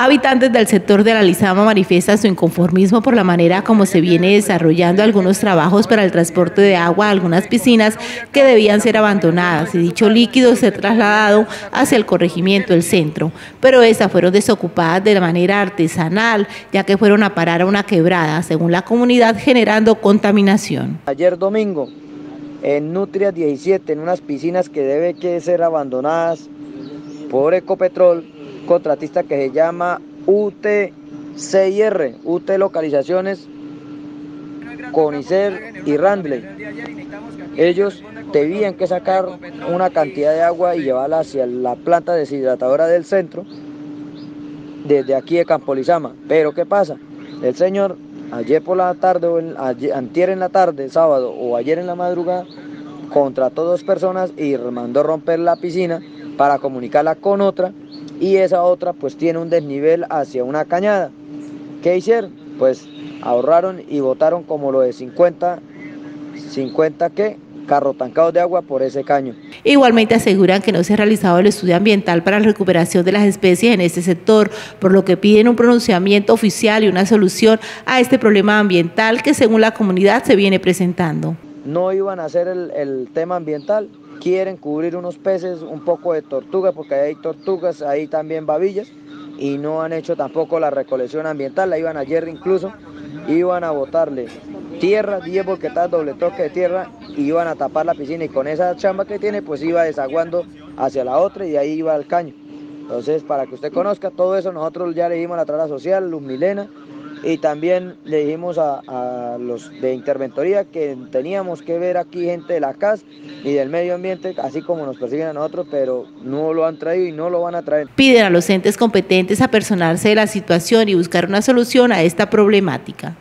Habitantes del sector de la Lizama manifiestan su inconformismo por la manera como se viene desarrollando algunos trabajos para el transporte de agua a algunas piscinas que debían ser abandonadas y dicho líquido ser trasladado hacia el corregimiento del centro, pero estas fueron desocupadas de manera artesanal ya que fueron a parar a una quebrada, según la comunidad, generando contaminación. Ayer domingo, en Nutria 17, en unas piscinas que deben que ser abandonadas por Ecopetrol, contratista que se llama UT6R, UT Localizaciones, Conicer y Randley. Ellos debían que sacar una cantidad de agua y llevarla hacia la planta deshidratadora del centro, desde aquí de Campolizama. Pero ¿qué pasa? El señor ayer por la tarde, o antier en la tarde, sábado o ayer en la madrugada, contrató dos personas y mandó romper la piscina para comunicarla con otra y esa otra pues tiene un desnivel hacia una cañada. ¿Qué hicieron? Pues ahorraron y votaron como lo de 50, 50 que carro tancados de agua por ese caño. Igualmente aseguran que no se ha realizado el estudio ambiental para la recuperación de las especies en este sector, por lo que piden un pronunciamiento oficial y una solución a este problema ambiental que según la comunidad se viene presentando. No iban a hacer el, el tema ambiental, quieren cubrir unos peces, un poco de tortugas, porque hay tortugas, hay también babillas, y no han hecho tampoco la recolección ambiental, la iban ayer incluso, iban a botarle tierra, 10 volquetas, doble toque de tierra, y iban a tapar la piscina, y con esa chamba que tiene, pues iba desaguando hacia la otra, y ahí iba el caño. Entonces, para que usted conozca todo eso, nosotros ya le dimos la trala social, Luz Milena, y también le dijimos a, los de interventoría que teníamos que ver aquí gente de la CAS y del medio ambiente, así como nos persiguen a nosotros, pero no lo han traído y no lo van a traer. Piden a los entes competentes a personarse de la situación y buscar una solución a esta problemática.